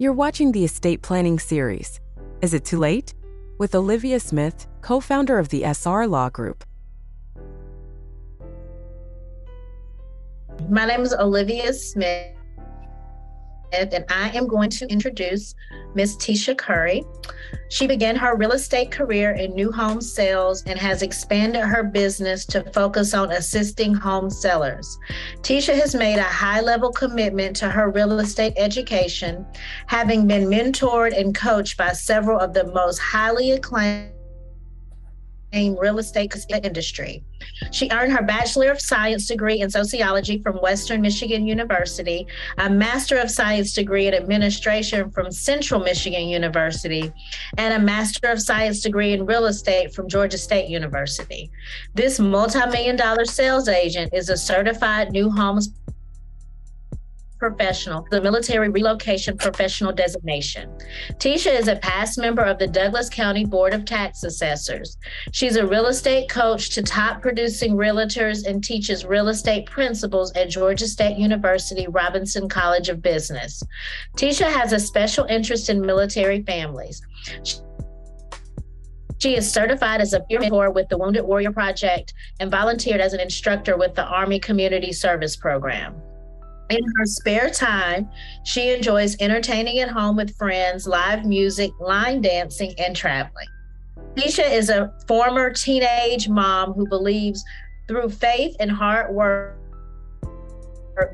You're watching the Estate Planning Series. Is it too late? With Olivia Smith, co founder of the SR Law Group. My name is Olivia Smith and I am going to introduce Miss Tisha Curry. She began her real estate career in new home sales and has expanded her business to focus on assisting home sellers. Tisha has made a high level commitment to her real estate education, having been mentored and coached by several of the most highly acclaimed real estate industry. She earned her Bachelor of Science degree in sociology from Western Michigan University, a Master of Science degree in administration from Central Michigan University, and a Master of Science degree in real estate from Georgia State University. This multi million dollar sales agent is a certified new homes professional, the military relocation professional designation. Tisha is a past member of the Douglas County Board of Tax Assessors. She's a real estate coach to top producing realtors and teaches real estate principles at Georgia State University Robinson College of Business. Tisha has a special interest in military families. She is certified as a peer mentor with the Wounded Warrior Project and volunteered as an instructor with the Army Community Service Program. In her spare time, she enjoys entertaining at home with friends, live music, line dancing, and traveling. Tisha is a former teenage mom who believes through faith and hard work,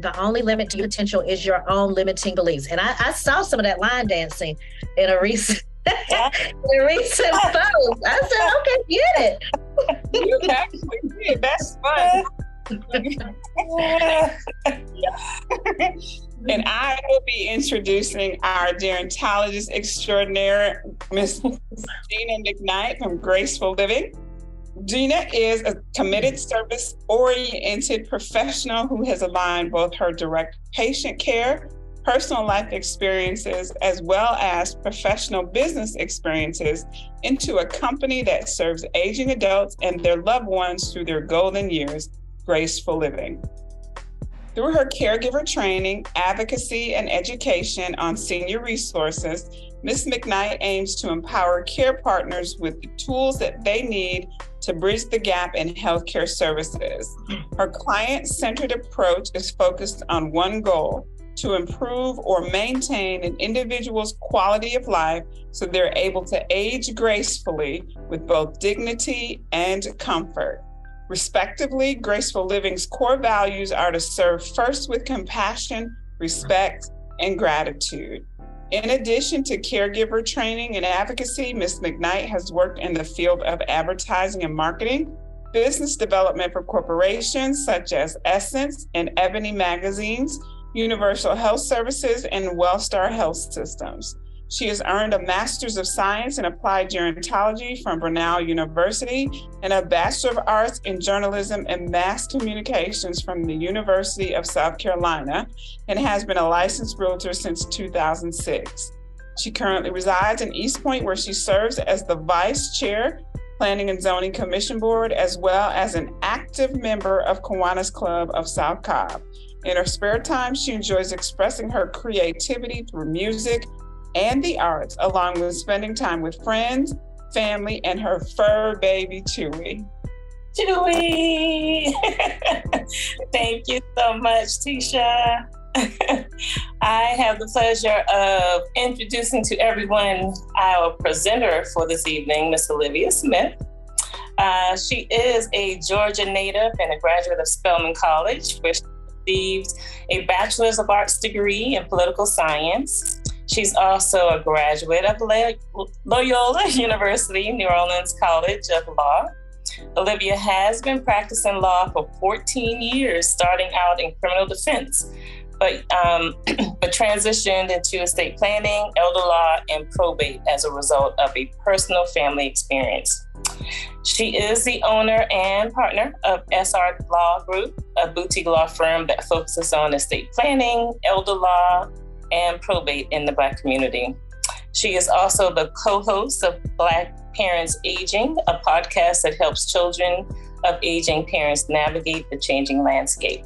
the only limit to your potential is your own limiting beliefs. And I, I saw some of that line dancing in a recent in a recent post. I said, okay, get it. you actually did. That's fun. and I will be introducing our gerontologist extraordinaire, Miss Gina McKnight from Graceful Living. Gina is a committed service oriented professional who has aligned both her direct patient care, personal life experiences, as well as professional business experiences into a company that serves aging adults and their loved ones through their golden years graceful living. Through her caregiver training, advocacy, and education on senior resources, Ms. McKnight aims to empower care partners with the tools that they need to bridge the gap in healthcare services. Her client centered approach is focused on one goal to improve or maintain an individual's quality of life so they're able to age gracefully with both dignity and comfort. Respectively, Graceful Living's core values are to serve first with compassion, respect, and gratitude. In addition to caregiver training and advocacy, Ms. McKnight has worked in the field of advertising and marketing, business development for corporations such as Essence and Ebony Magazines, Universal Health Services, and Wellstar Health Systems. She has earned a Master's of Science in Applied Gerontology from Brenau University and a Bachelor of Arts in Journalism and Mass Communications from the University of South Carolina and has been a licensed realtor since 2006. She currently resides in East Point, where she serves as the Vice Chair, Planning and Zoning Commission Board, as well as an active member of Kiwanis Club of South Cobb. In her spare time, she enjoys expressing her creativity through music, and the arts, along with spending time with friends, family, and her fur baby, Chewy. Chewy! Thank you so much, Tisha. I have the pleasure of introducing to everyone our presenter for this evening, Miss Olivia Smith. Uh, she is a Georgia native and a graduate of Spelman College, where she received a Bachelor's of Arts degree in political science. She's also a graduate of Loyola University, New Orleans College of Law. Olivia has been practicing law for 14 years, starting out in criminal defense, but um, but transitioned into estate planning, elder law, and probate as a result of a personal family experience. She is the owner and partner of SR Law Group, a boutique law firm that focuses on estate planning, elder law, and probate in the Black community. She is also the co host of Black Parents Aging, a podcast that helps children of aging parents navigate the changing landscape.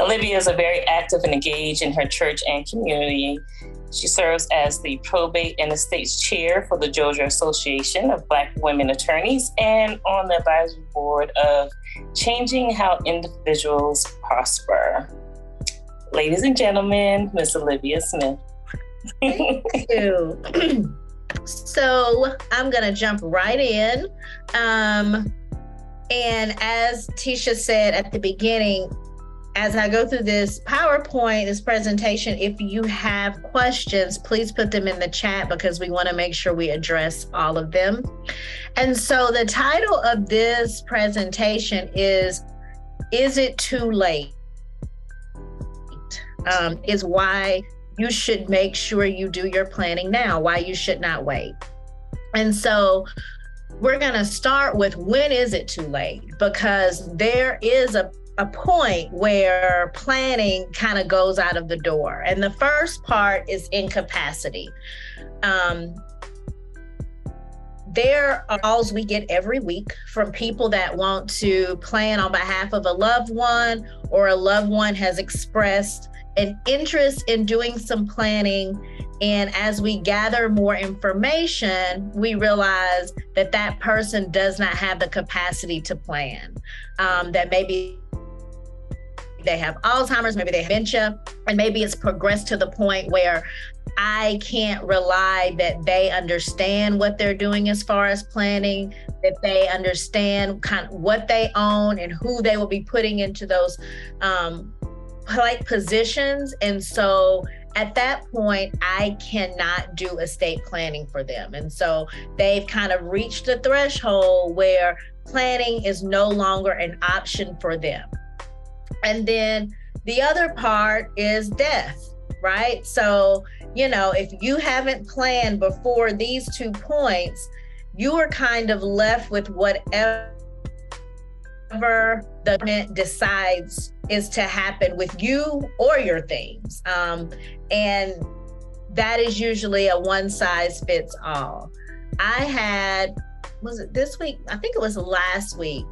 Olivia is a very active and engaged in her church and community She serves as the probate and estates chair for the Georgia Association of Black Women Attorneys and on the advisory board of Changing How Individuals Prosper. Ladies and gentlemen, Miss Olivia Smith. Thank you. so I'm going to jump right in. Um, and as Tisha said at the beginning, as I go through this PowerPoint, this presentation, if you have questions, please put them in the chat because we want to make sure we address all of them. And so the title of this presentation is Is It Too Late? Um, is why you should make sure you do your planning now, why you should not wait. And so we're going to start with when is it too late? Because there is a, a point where planning kind of goes out of the door. And the first part is incapacity. Um, there are calls we get every week from people that want to plan on behalf of a loved one or a loved one has expressed an interest in doing some planning and as we gather more information, we realize that that person does not have the capacity to plan. Um, that maybe they have Alzheimer's, maybe they have dementia, and maybe it's progressed to the point where I can't rely that they understand what they're doing as far as planning, that they understand kind of what they own and who they will be putting into those um, like positions. And so at that point, I cannot do estate planning for them. And so they've kind of reached the threshold where planning is no longer an option for them. And then the other part is death, right? So, you know, if you haven't planned before these two points, you are kind of left with whatever the government decides is to happen with you or your things. Um, and that is usually a one size fits all. I had, was it this week? I think it was last week.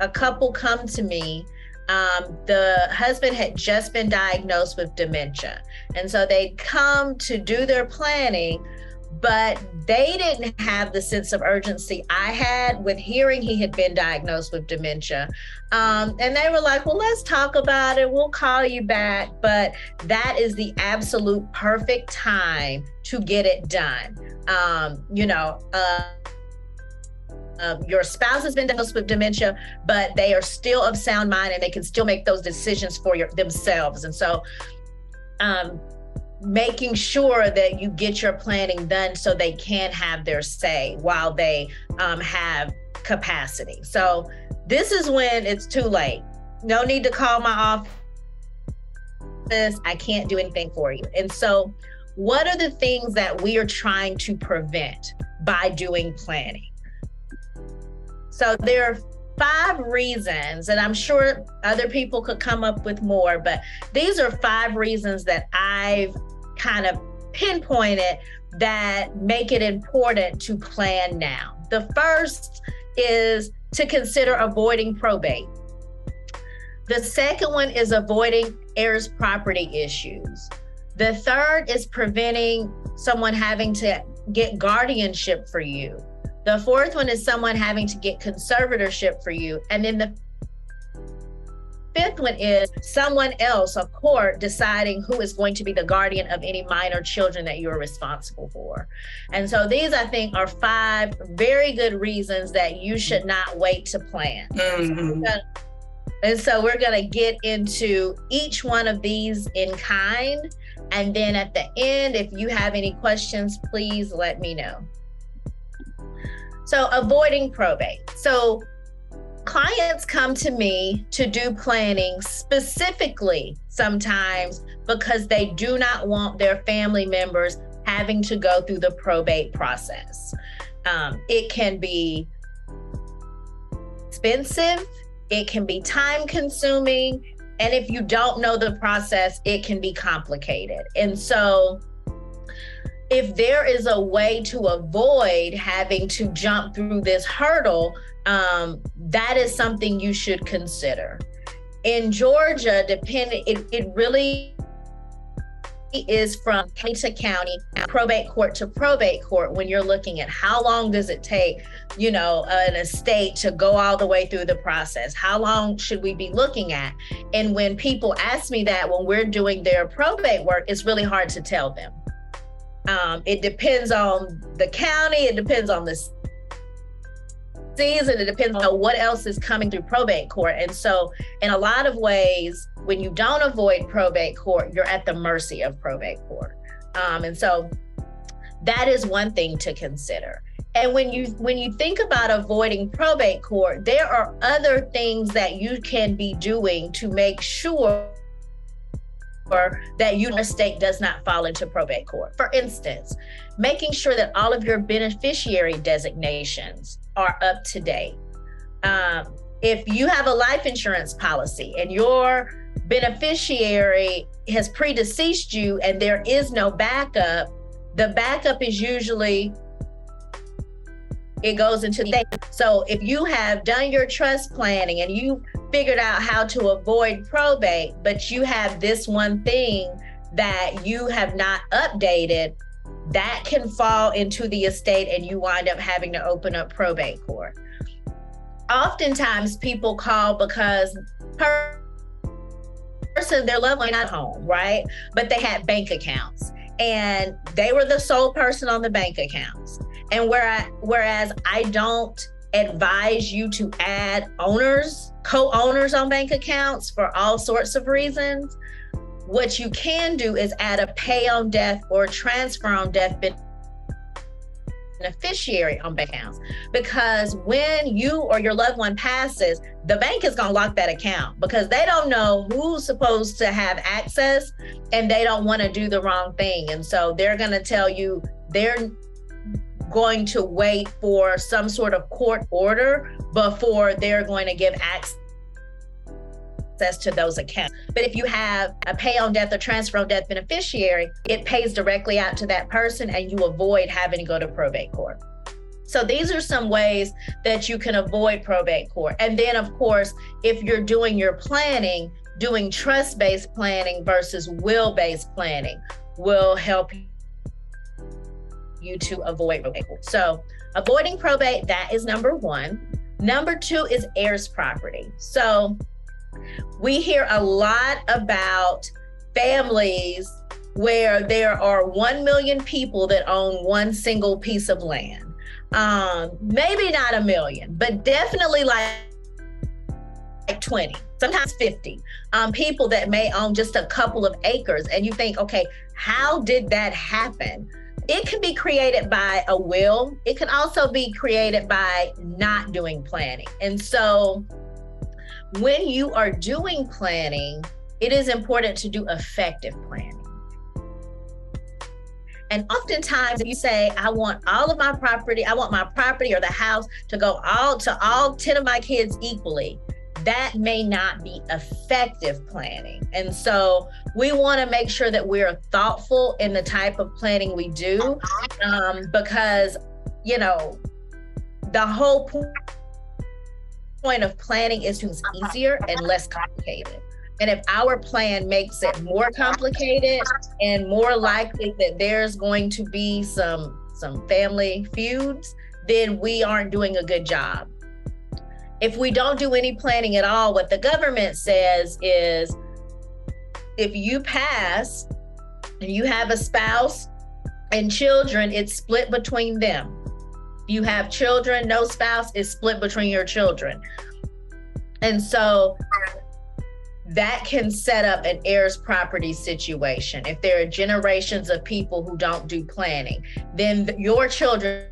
A couple come to me. Um, the husband had just been diagnosed with dementia. And so they come to do their planning but they didn't have the sense of urgency I had with hearing he had been diagnosed with dementia. Um, and they were like, well, let's talk about it. We'll call you back. But that is the absolute perfect time to get it done. Um, you know, uh, um, your spouse has been diagnosed with dementia, but they are still of sound mind and they can still make those decisions for your, themselves. And so, um, making sure that you get your planning done so they can have their say while they um, have capacity. So this is when it's too late. No need to call my office. I can't do anything for you. And so, what are the things that we are trying to prevent by doing planning? So, there are five reasons, and I'm sure other people could come up with more, but these are five reasons that I've kind of pinpointed that make it important to plan now. The first is to consider avoiding probate. The second one is avoiding heirs property issues. The third is preventing someone having to get guardianship for you. The fourth one is someone having to get conservatorship for you. And then the fifth one is someone else, a court, deciding who is going to be the guardian of any minor children that you're responsible for. And so these, I think, are five very good reasons that you should not wait to plan. Mm-hmm. And so we're going to get into each one of these in kind. And then at the end, if you have any questions, please let me know. So, avoiding probate. So, clients come to me to do planning specifically sometimes because they do not want their family members having to go through the probate process. Um, it can be expensive, it can be time consuming, and if you don't know the process, it can be complicated. And so, if there is a way to avoid having to jump through this hurdle, um, that is something you should consider. In Georgia, depending, it, it really is from county to county, probate court to probate court when you're looking at how long does it take, you know, an estate to go all the way through the process? How long should we be looking at? And when people ask me that when we're doing their probate work, it's really hard to tell them. Um, it depends on the county, it depends on the season, it depends on what else is coming through probate court. And so, in a lot of ways, when you don't avoid probate court, you're at the mercy of probate court. Um, and so that is one thing to consider. And when you when you think about avoiding probate court, there are other things that you can be doing to make sure that your estate does not fall into probate court. For instance, making sure that all of your beneficiary designations are up to date. Um, if you have a life insurance policy and your beneficiary has predeceased you and there is no backup, the backup is usually it goes into the so if you have done your trust planning and you figured out how to avoid probate but you have this one thing that you have not updated that can fall into the estate and you wind up having to open up probate court oftentimes people call because per person, their loved one not home, right? But they had bank accounts and they were the sole person on the bank accounts. And where I, whereas I don't advise you to add owners, co-owners on bank accounts for all sorts of reasons, what you can do is add a pay on death or transfer on death beneficiary on bank accounts because when you or your loved one passes, the bank is going to lock that account because they don't know who's supposed to have access and they don't want to do the wrong thing. And so they're going to tell you they're going to wait for some sort of court order before they're going to give access access to those accounts. But if you have a pay on death or transfer on death beneficiary, it pays directly out to that person and you avoid having to go to probate court. So these are some ways that you can avoid probate court. And then, of course, if you're doing your planning, doing trust based planning versus will based planning will help you to avoid probate. So, avoiding probate, that is number one. Number two is heirs property. So, we hear a lot about families where there are 1 million people that own one single piece of land. Um, maybe not a million, but definitely like, like 20, sometimes 50 um, people that may own just a couple of acres. And you think, okay, how did that happen? It can be created by a will, it can also be created by not doing planning. And so, when you are doing planning, it is important to do effective planning. And oftentimes, if you say, I want all of my property, I want my property or the house to go all to all 10 of my kids equally, that may not be effective planning. And so we want to make sure that we're thoughtful in the type of planning we do um, because, you know, the whole point point of planning is to be easier and less complicated. And if our plan makes it more complicated and more likely that there's going to be some some family feuds, then we aren't doing a good job. If we don't do any planning at all, what the government says is if you pass and you have a spouse and children, it's split between them you have children, no spouse, is split between your children. And so that can set up an heirs property situation. If there are generations of people who don't do planning, then your children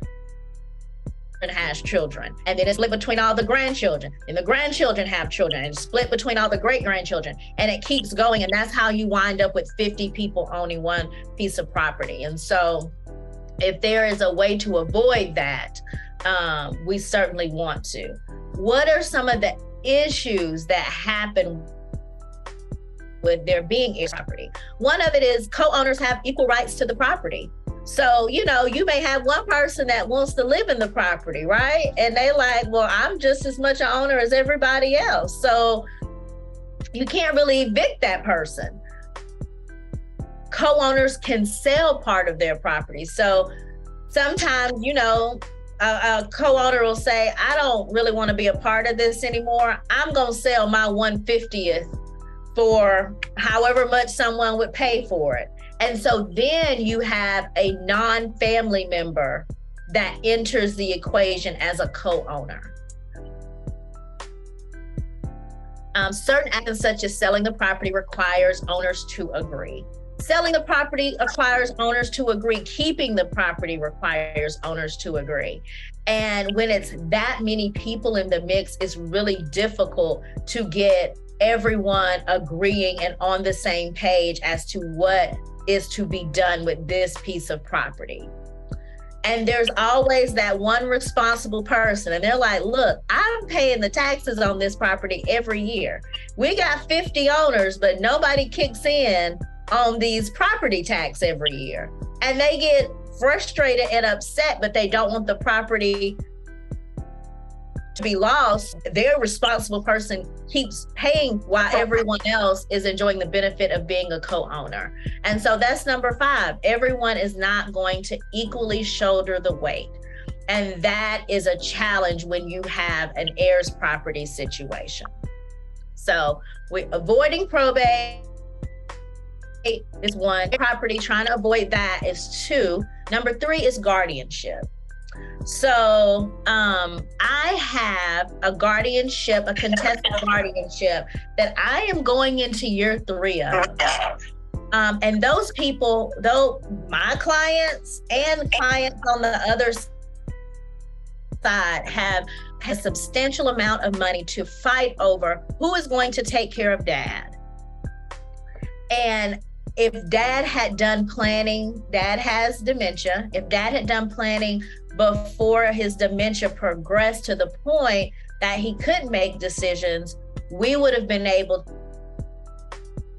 has children and then it's split between all the grandchildren and the grandchildren have children and split between all the great grandchildren and it keeps going and that's how you wind up with 50 people owning one piece of property and so if there is a way to avoid that, um, we certainly want to. What are some of the issues that happen with there being a property? One of it is co owners have equal rights to the property. So, you know, you may have one person that wants to live in the property, right? And they like, well, I'm just as much an owner as everybody else. So you can't really evict that person co-owners can sell part of their property. So sometimes, you know, a, a co-owner will say, I don't really want to be a part of this anymore. I'm going to sell my 150th for however much someone would pay for it. And so then you have a non-family member that enters the equation as a co-owner. Um, certain actions such as selling the property requires owners to agree. Selling the property requires owners to agree. Keeping the property requires owners to agree. And when it's that many people in the mix, it's really difficult to get everyone agreeing and on the same page as to what is to be done with this piece of property. And there's always that one responsible person. And they're like, look, I'm paying the taxes on this property every year. We got 50 owners, but nobody kicks in on these property tax every year. And they get frustrated and upset, but they don't want the property to be lost. Their responsible person keeps paying while everyone else is enjoying the benefit of being a co owner. And so that's number five. Everyone is not going to equally shoulder the weight. And that is a challenge when you have an heirs property situation. So we avoiding probate is one property, trying to avoid that is two. Number three is guardianship. So um, I have a guardianship, a contested guardianship that I am going into year three of. Um, and those people, though my clients and clients on the other side have a substantial amount of money to fight over who is going to take care of dad. And if dad had done planning, dad has dementia. If dad had done planning before his dementia progressed to the point that he couldn't make decisions, we would have been able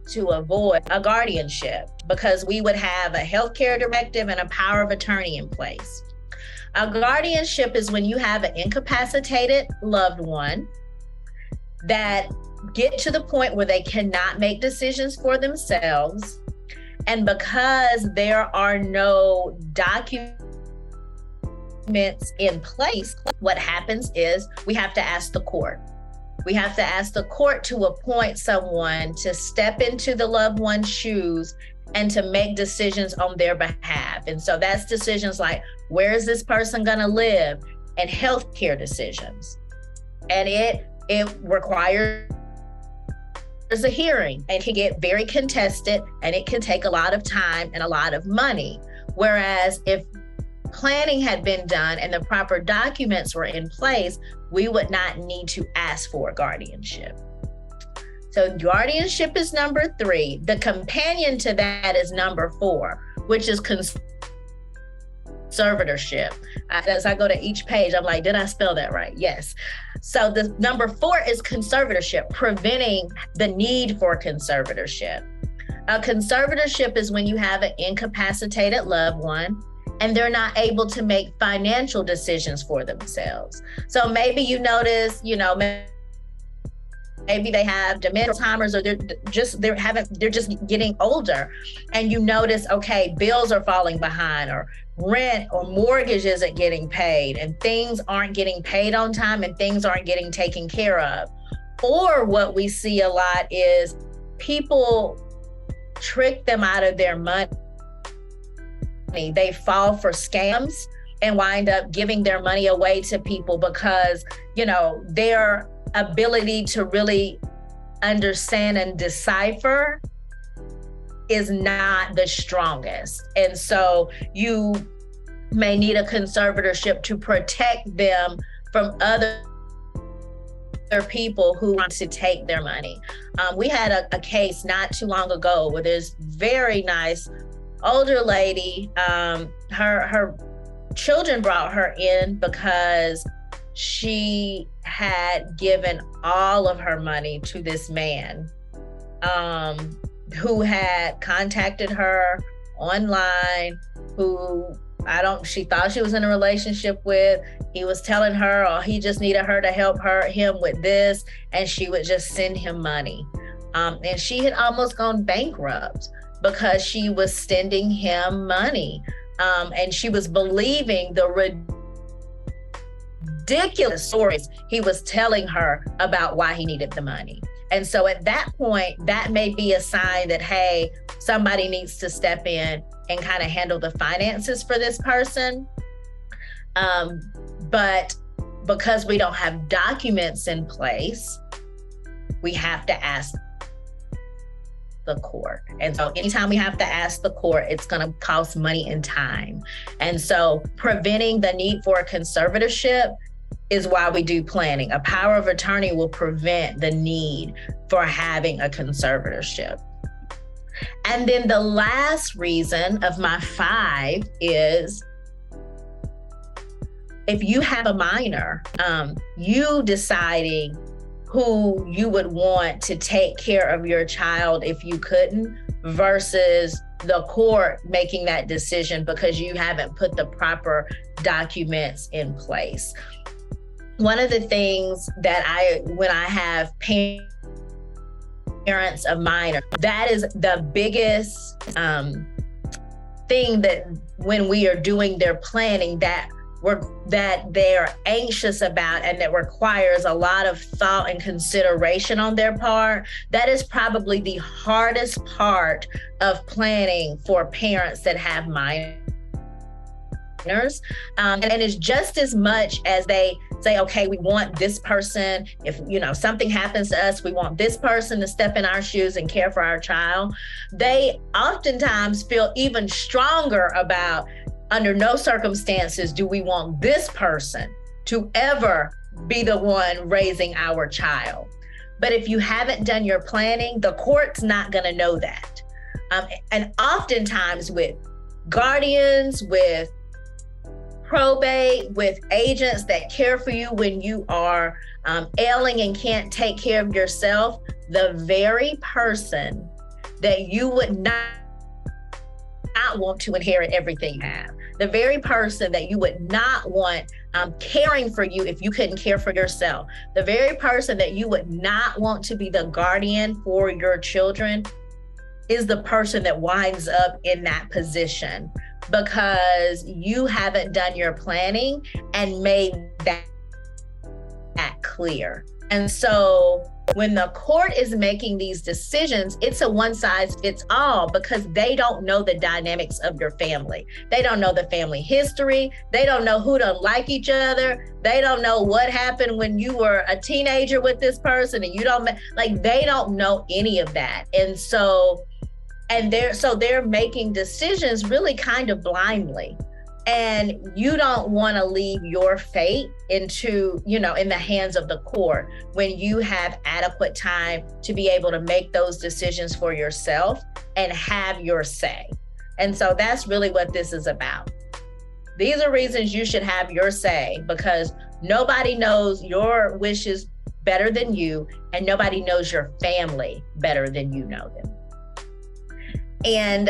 to avoid a guardianship because we would have a healthcare directive and a power of attorney in place. A guardianship is when you have an incapacitated loved one that get to the point where they cannot make decisions for themselves and because there are no documents in place, what happens is we have to ask the court. We have to ask the court to appoint someone to step into the loved one's shoes and to make decisions on their behalf. And so that's decisions like where is this person going to live and healthcare decisions. And it it requires there's a hearing and can get very contested and it can take a lot of time and a lot of money. Whereas if planning had been done and the proper documents were in place, we would not need to ask for guardianship. So, guardianship is number three. The companion to that is number four, which is conservatorship. As I go to each page, I'm like, did I spell that right? Yes. So the number four is conservatorship, preventing the need for conservatorship. A conservatorship is when you have an incapacitated loved one and they're not able to make financial decisions for themselves. So maybe you notice, you know, maybe they have dementia timers or they're just they're having they're just getting older. And you notice okay bills are falling behind or rent or mortgage isn't getting paid and things aren't getting paid on time and things aren't getting taken care of. Or what we see a lot is people trick them out of their money. They fall for scams and wind up giving their money away to people because you know their ability to really understand and decipher is not the strongest. And so you may need a conservatorship to protect them from other people who want to take their money. Um, we had a, a, case not too long ago where this very nice older lady, um, her her children brought her in because she had given all of her money to this man um, who had contacted her online, who I don't, she thought she was in a relationship with. He was telling her, or he just needed her to help her, him with this, and she would just send him money. Um, and she had almost gone bankrupt. because she was sending him money um, and she was believing the ridiculous stories he was telling her about why he needed the money. And so at that point, that may be a sign that, hey, somebody needs to step in and kind of handle the finances for this person. Um, but because we don't have documents in place, we have to ask the court. And so anytime we have to ask the court, it's going to cost money and time. And so preventing the need for a conservatorship is why we do planning. A power of attorney will prevent the need for having a conservatorship. And then the last reason of my five is if you have a minor, um, you deciding who you would want to take care of your child if you couldn't versus the court making that decision because you haven't put the proper documents in place. One of the things that I, when I have parents of minor, that is the biggest um, thing that when we are doing their planning, that we're, that they're anxious about and that requires a lot of thought and consideration on their part that is probably the hardest part of planning for parents that have minors um, and, and it's just as much as they say okay we want this person if you know something happens to us we want this person to step in our shoes and care for our child they oftentimes feel even stronger about under no circumstances do we want this person to ever be the one raising our child. But if you haven't done your planning, the court's not going to know that. Um, and oftentimes, with guardians, with probate, with agents that care for you when you are um, ailing and can't take care of yourself, the very person that you would not not want to inherit everything have. The very person that you would not want um, caring for you if you couldn't care for yourself. The very person that you would not want to be the guardian for your children is the person that winds up in that position because you haven't done your planning and made that, that clear. And so when the court is making these decisions, it's a one size fits all because they don't know the dynamics of your family. They don't know the family history. They don't know who don't like each other. They don't know what happened when you were a teenager with this person and you don't like they don't know any of that. And so and they're so they're making decisions really kind of blindly. And you don't want to leave your fate into you know in the hands of the court when you have adequate time to be able to make those decisions for yourself and have your say. And so that's really what this is about. These are reasons you should have your say because nobody knows your wishes better than you and nobody knows your family better than you know them and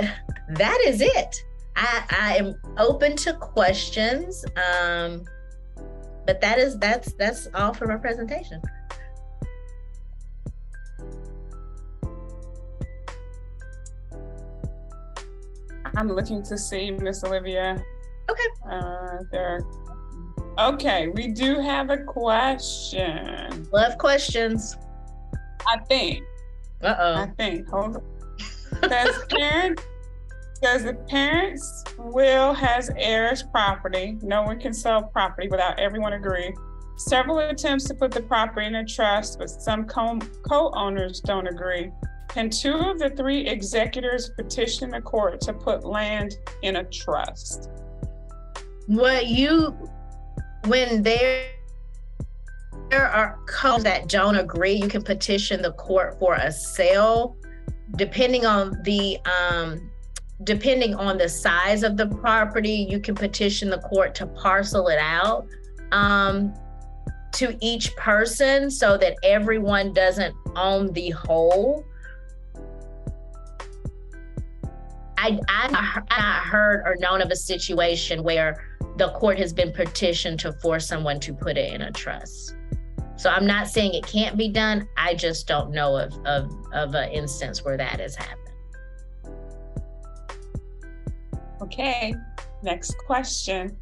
that is it I, I am open to questions. Um, but that is that's that's all for my presentation. I'm looking to see Miss Olivia. Okay. Uh, there. Okay, we do have a question. Love questions. I think. Uh oh. I think. Hold on. Does parent Says the parents' will has heirs property. No one can sell property without everyone agree. Several attempts to put the property in a trust, but some co owners don't agree. Can two of the three executors petition the court to put land in a trust? What you, when there, there are co that don't agree, you can petition the court for a sale, depending on the um, depending on the size of the property, you can petition the court to parcel it out um, to each person so that everyone doesn't own the whole. I, I, I heard or known of a situation where the court has been petitioned to force someone to put it in a trust. So I'm not saying it can't be done. I just don't know of of, of an instance where that has happened. Okay, next question.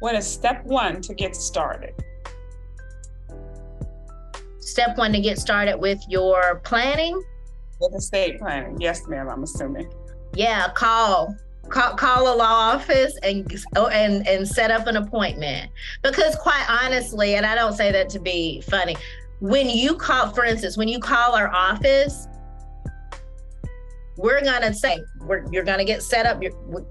What is step one to get started? Step one to get started with your planning? With estate planning. Yes, ma'am, I'm assuming. Yeah, call. Call, call a law office and oh, and and set up an appointment. Because quite honestly and i don't say that to be funny when you call for instance when you call our office we're going to say you're going to get set up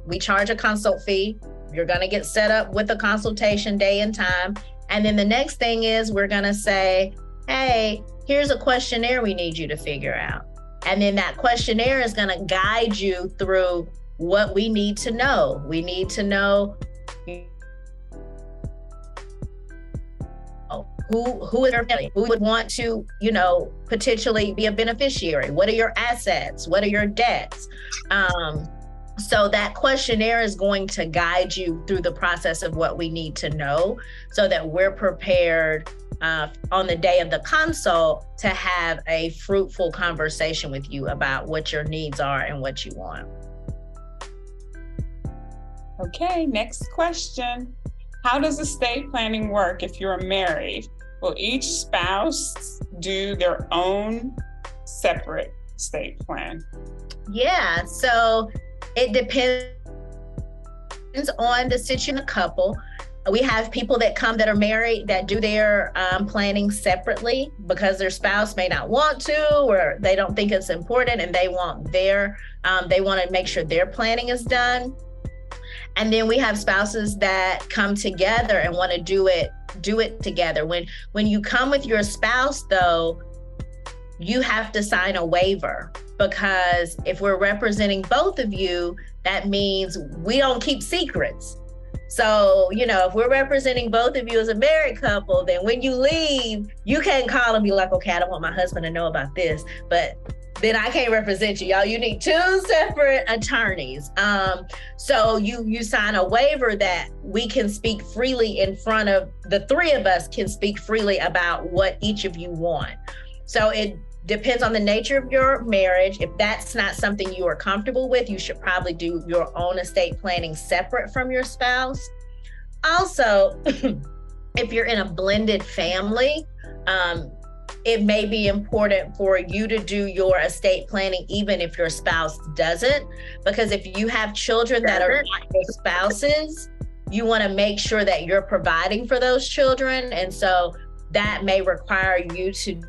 we charge a consult fee you're going to get set up with a consultation day and time and then the next thing is we're going to say hey here's a questionnaire we need you to figure out. And then that questionnaire is going to guide you through what we need to know. We need to know who who is family? Who would want to you know potentially be a beneficiary? What are your assets? What are your debts? Um, so that questionnaire is going to guide you through the process of what we need to know so that we're prepared uh, on the day of the consult to have a fruitful conversation with you about what your needs are and what you want. Okay, next question. How does estate planning work if you're married? Will each spouse do their own separate estate plan? Yeah, so it depends on the situation of the couple. We have people that come that are married that do their um, planning separately because their spouse may not want to or they don't think it's important and they want their um, they want to make sure their planning is done. And then we have spouses that come together and want to do it do it together. When when you come with your spouse though, you have to sign a waiver because if we're representing both of you, that means we don't keep secrets. So, you know, if we're representing both of you as a married couple, then when you leave, you can't call and be like, okay, I don't want my husband to know about this. But then I can't represent you, y'all. You need two separate attorneys. Um, so you you sign a waiver that we can speak freely in front of the three of us can speak freely about what each of you want. So it depends on the nature of your marriage. If that's not something you are comfortable with, you should probably do your own estate planning separate from your spouse. Also, if you're in a blended family, um, it may be important for you to do your estate planning even if your spouse doesn't. Because if you have children that are not your spouses you want to make sure that you're providing for those children. And so that may require you to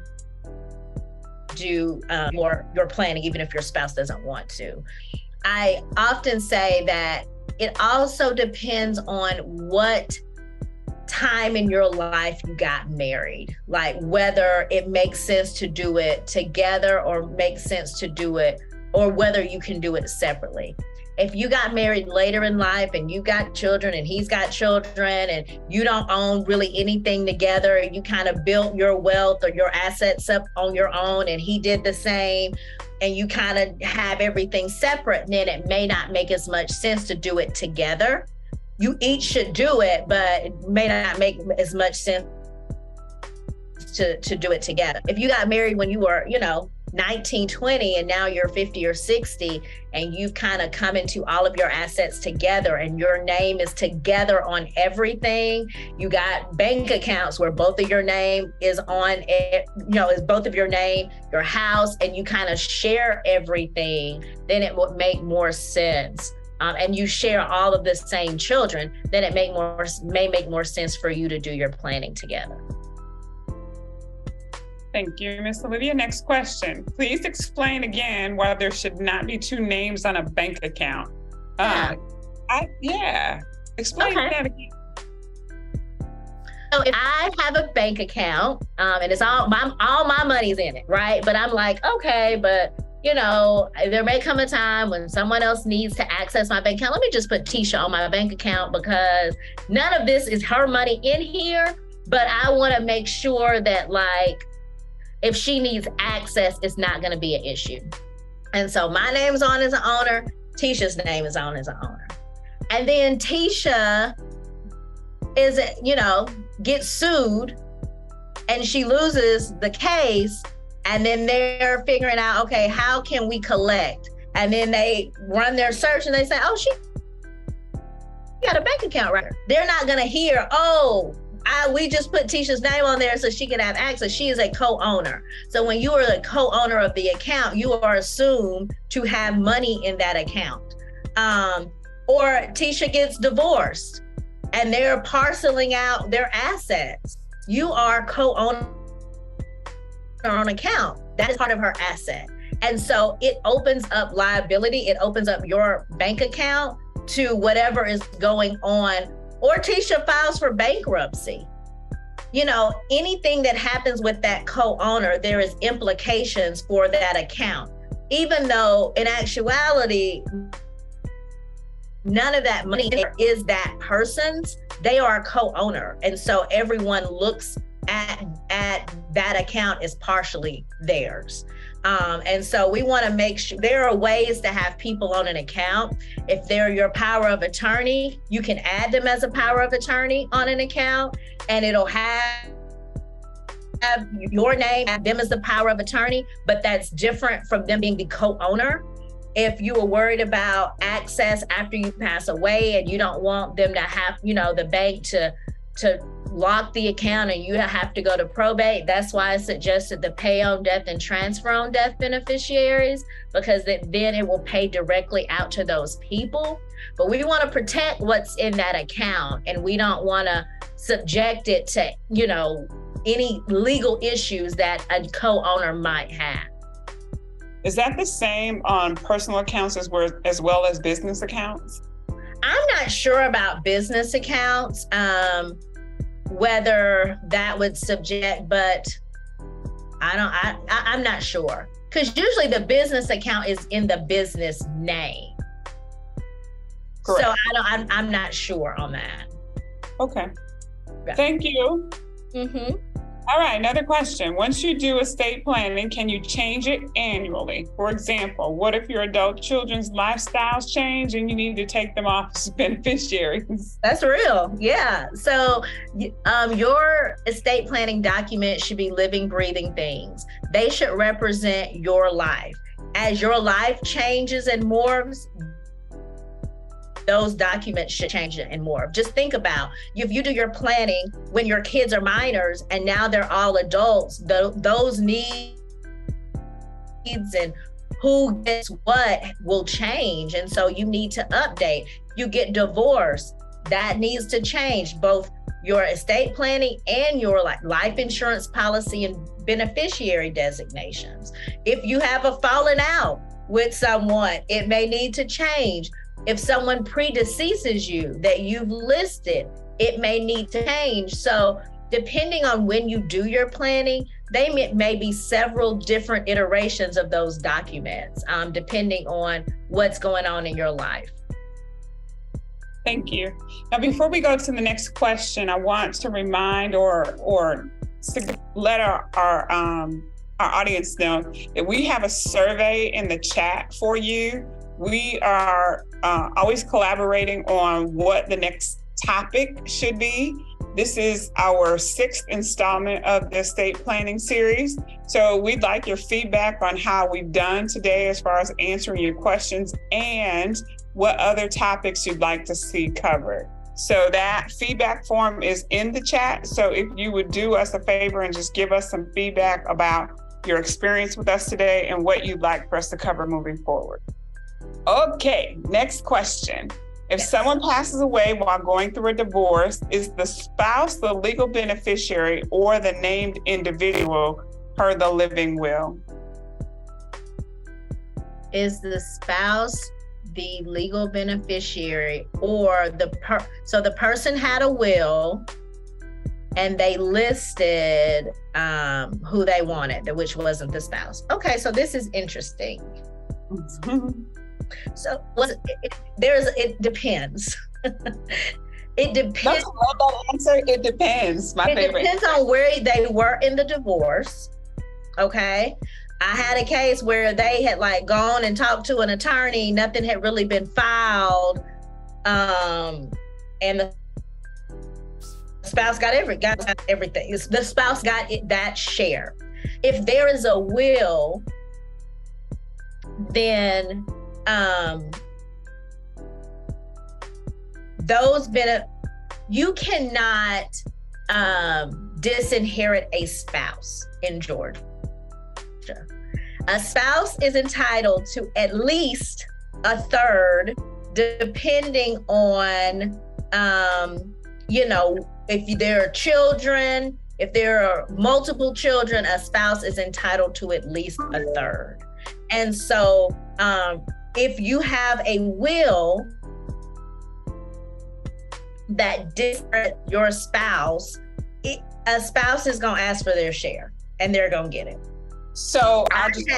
do um, your your planning even if your spouse doesn't want to. I often say that it also depends on what time in your life you got married, like whether it makes sense to do it together or makes sense to do it, or whether you can do it separately. If you got married later in life and you got children and he's got children and you don't own really anything together and you kind of built your wealth or your assets up on your own and he did the same and you kind of have everything separate, then it may not make as much sense to do it together you each should do it, but it may not make as much sense to to do it together. If you got married when you were, you know, 19, 20, and now you're 50 or 60, and you've kind of come into all of your assets together, and your name is together on everything. You got bank accounts where both of your name is on it, you know, is both of your name, your house, and you kind of share everything, then it would make more sense um, and you share all of the same children, then it make more may make more sense for you to do your planning together. Thank you, Ms. Olivia. Next question. Please explain again why there should not be two names on a bank account. Uh, yeah. I, yeah. Explain okay. that again. So if I have a bank account, um, and it's all my all my money's in it, right? But I'm like, okay, but you know, there may come a time when someone else needs to access my bank account. Let me just put Tisha on my bank account because none of this is her money in here. But I want to make sure that, like, if she needs access, it's not going to be an issue. And so my name is on as an owner, Tisha's name is on as an owner. And then Tisha is, you know, gets sued and she loses the case and then they're figuring out okay how can we collect and then they run their search and they say oh she got a bank account right. They're not gonna hear, oh, I, we just put Tisha's name on there so she can have access. She is a co-owner. So when you are the co-owner of the account, you are assumed to have money in that account. Um, or Tisha gets divorced and they're parceling out their assets. You are co-owner on account. That is part of her asset. And so it opens up liability. It opens up your bank account to whatever is going on. Or Tisha files for bankruptcy. You know, anything that happens with that co-owner, there is implications for that account. Even though in actuality, none of that money is that person's, they are a co-owner. And so everyone looks at at that account is partially theirs. Um, and so we want to make sure there are ways to have people on an account. If they're your power of attorney, you can add them as a power of attorney on an account and it'll have have your name, have them as the power of attorney, but that's different from them being the co-owner. If you were worried about access after you pass away and you don't want them to have, you know, the bank to to lock the account and you have to go to probate. That's why I suggested the pay on death and transfer on death beneficiaries because it, then it will pay directly out to those people. But we want to protect what's in that account and we don't want to subject it to, you know, any legal issues that a co-owner might have. Is that the same on personal accounts as as, well as business accounts? I'm not sure about business accounts. Um, whether that would subject, but I don't, I, I am not sure. Because usually the business account is in the business name. Correct. So I don't, I'm, I'm not sure on that. Okay. Thank you. Mm-hmm. All right, another question. Once you do estate planning, can you change it annually? For example, what if your adult children's lifestyles change and you need to take them off as beneficiaries? That's real. Yeah. So, um, your estate planning document should be living, breathing things. They should represent your life. As your life changes and morphs, those documents should change and more. Just think about if you do your planning when your kids are minors and now they're all adults, the, those needs and who gets what will change. And so you need to update. You get divorced, that needs to change both your estate planning and your life insurance policy and beneficiary designations. If you have a falling out with someone, it may need to change. If someone predeceases you that you've listed, it may need to change. So, depending on when you do your planning, they may, may be several different iterations of those documents, um, depending on what's going on in your life. Thank you. Now, before we go to the next question, I want to remind or or let our our um, our audience know that we have a survey in the chat for you we are uh, always collaborating on what the next topic should be. This is our sixth installment of the estate planning series. So we'd like your feedback on how we've done today as far as answering your questions and what other topics you'd like to see covered. So that feedback form is in the chat. So if you would do us a favor and just give us some feedback about your experience with us today and what you'd like for us to cover moving forward. Okay, next question. If yes. someone passes away while going through a divorce, is the spouse the legal beneficiary or the named individual per the living will? Is the spouse the legal beneficiary or the per so the person had a will and they listed um, who they wanted, which wasn't the spouse. Okay, so this is interesting. So was it, it, there's it depends. it depends. That's that answer. It depends. My it favorite. depends on where they were in the divorce. Okay. I had a case where they had like gone and talked to an attorney, nothing had really been filed. Um, and the spouse got every got everything. The spouse got it, that share. If there is a will, then um, those benefits, you cannot um, disinherit a spouse in Georgia. A spouse is entitled to at least a third, depending on, um, you know, if there are children, if there are multiple children, a spouse is entitled to at least a third. And so, um, if you have a will that different your spouse, it, a spouse is going to ask for their share and they're going to get it. So I'll just,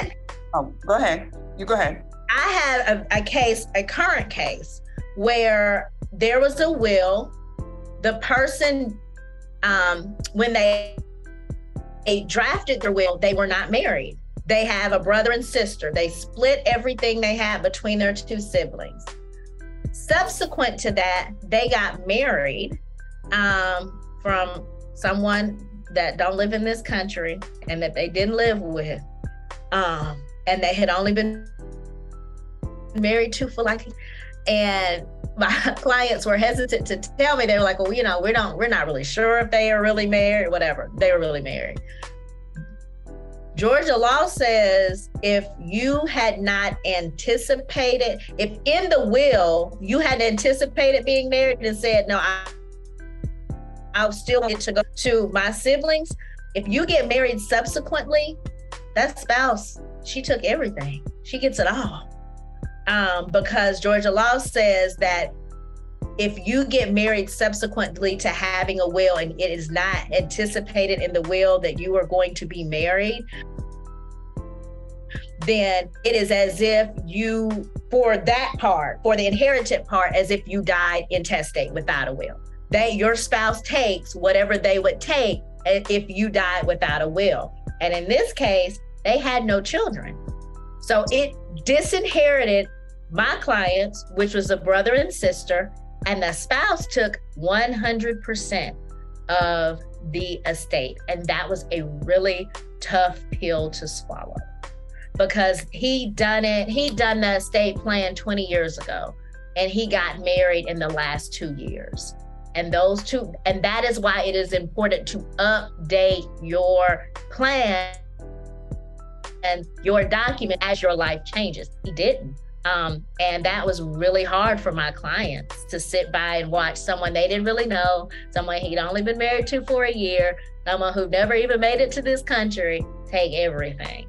oh, go ahead. You go ahead. I had a, a case, a current case, where there was a will. The person, um, when they, they drafted their will, they were not married. They have a brother and sister. They split everything they had between their two siblings. Subsequent to that, they got married um, from someone that don't live in this country and that they didn't live with. Um, and they had only been married to for like and my clients were hesitant to tell me they were like well you know we don't we're not really sure if they are really married whatever they were really married Georgia law says if you had not anticipated, if in the will you had anticipated being married and said, no, I, I'll still get to go to my siblings. If you get married subsequently, that spouse, she took everything. She gets it all. Um, because Georgia law says that if you get married subsequently to having a will and it is not anticipated in the will that you are going to be married, then it is as if you, for that part, for the inherited part, as if you died intestate without a will. They, your spouse takes whatever they would take if you died without a will. And in this case, they had no children. So it disinherited my clients, which was a brother and sister, and the spouse took 100% of the estate. And that was a really tough pill to swallow because he done it, he done the estate plan 20 years ago and he got married in the last two years. And those two, and that is why it is important to update your plan and your document as your life changes. He didn't. Um, and that was really hard for my clients to sit by and watch someone they didn't really know, someone he'd only been married to for a year, someone who never even made it to this country, take everything.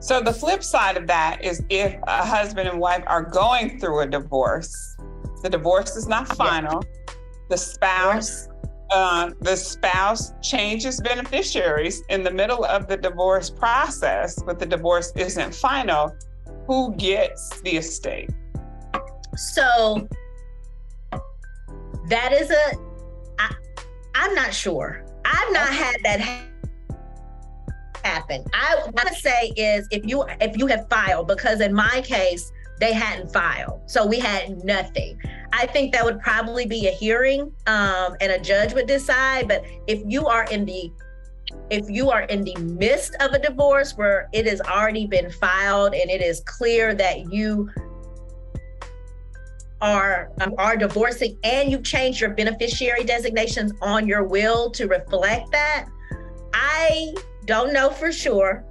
So the flip side of that is if a husband and wife are going through a divorce, the divorce is not final. Yeah. The spouse uh, the spouse changes beneficiaries in the middle of the divorce process, but the divorce isn't final who gets the estate? So that is a. I, I'm not sure. I've not had that happen. I want to say is if you if you have filed because in my case they hadn't filed, so we had nothing. I think that would probably be a hearing, um, and a judge would decide. But if you are in the if you are in the midst of a divorce where it has already been filed and it is clear that you are um, are divorcing and you've changed your beneficiary designations on your will to reflect that i don't know for sure.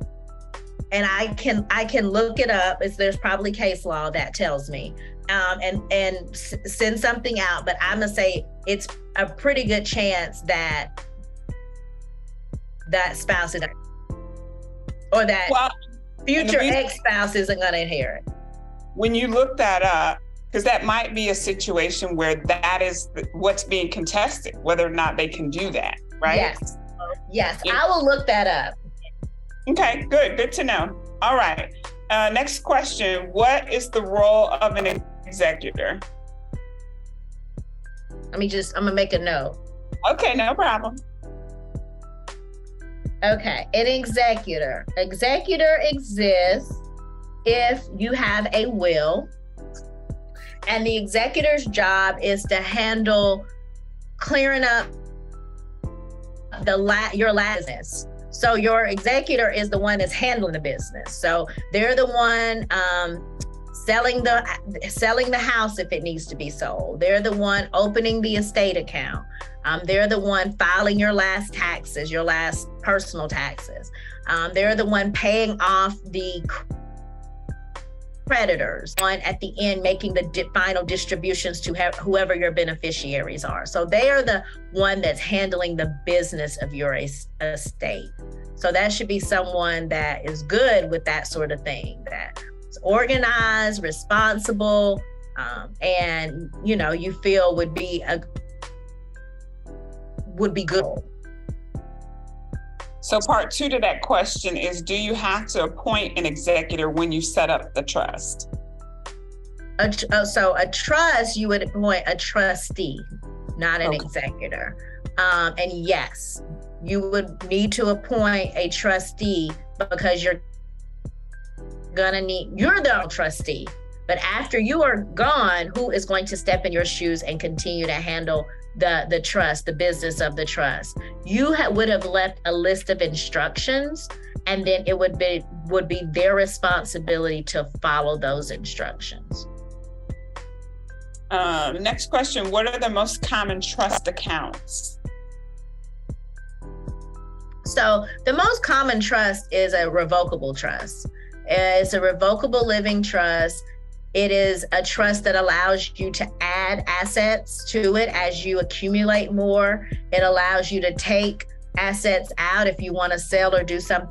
And i can i can look it up. There's probably case law that tells me. Um, and and s- send something out but i'm gonna say it's a pretty good chance that that spouse is, or that well, future ex spouse isn't going to inherit. When you look that up, because that might be a situation where that is what's being contested, whether or not they can do that, right? Yes. Yes, yeah. I will look that up. Okay, good. Good to know. All right. Uh, next question What is the role of an executor? Let me just, I'm going to make a note. Okay, no problem. Okay, an executor. Executor exists if you have a will, and the executor's job is to handle clearing up the la- your business. So your executor is the one that's handling the business. So they're the one um, selling the selling the house if it needs to be sold. They're the one opening the estate account. Um, they're the one filing your last taxes, your last personal taxes. Um, they're the one paying off the creditors on at the end making the di- final distributions to have whoever your beneficiaries are so they are the one that's handling the business of your estate so that should be someone that is good with that sort of thing that is organized responsible um, and you know you feel would be a would be good so, part two to that question is Do you have to appoint an executor when you set up the trust? A, oh, so, a trust, you would appoint a trustee, not an okay. executor. Um, and yes, you would need to appoint a trustee because you're gonna need, you're the trustee. But after you are gone, who is going to step in your shoes and continue to handle the the trust, the business of the trust. You ha- would have left a list of instructions, and then it would be would be their responsibility to follow those instructions. Um, next question: What are the most common trust accounts? So the most common trust is a revocable trust. It's a revocable living trust it is a trust that allows you to add assets to it as you accumulate more. It allows you to take assets out if you want to sell or do something